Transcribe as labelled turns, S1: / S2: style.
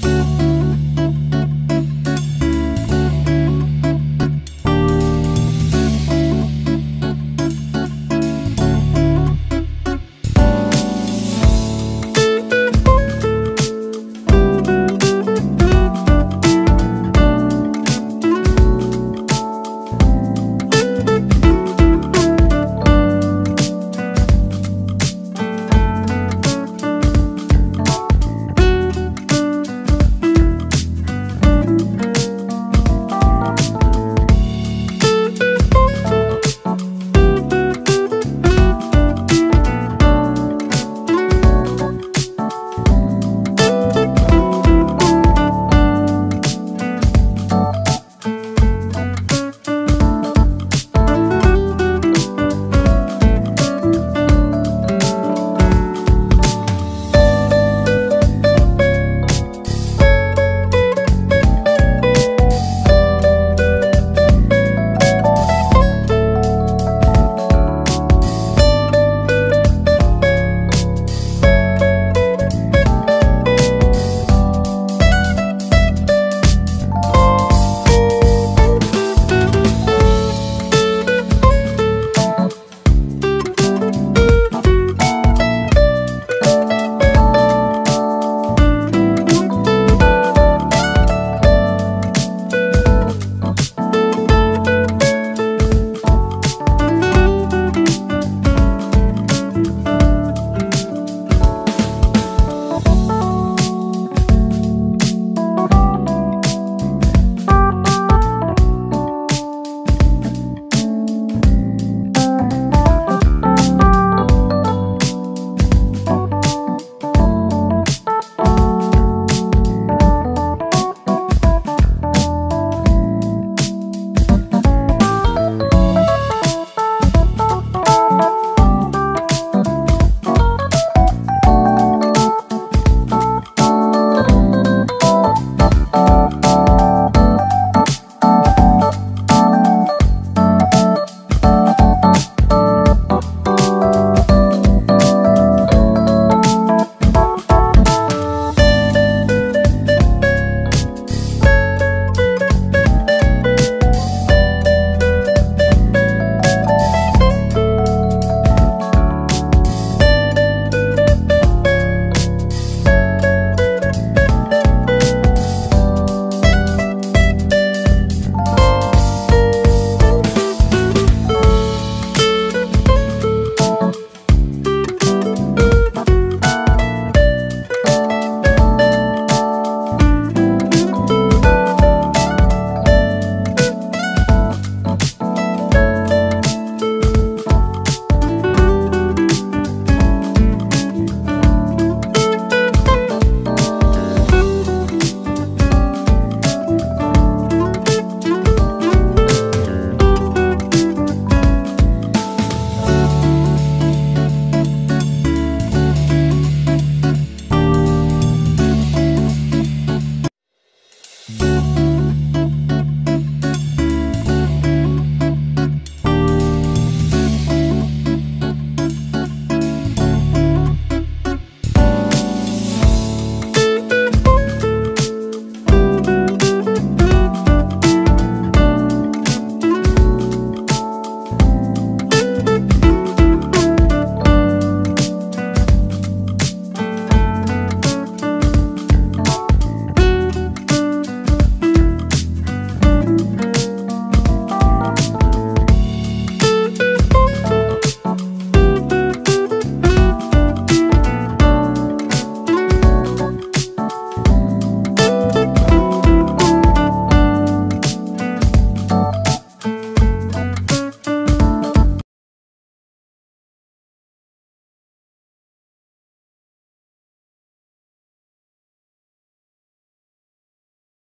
S1: Bye.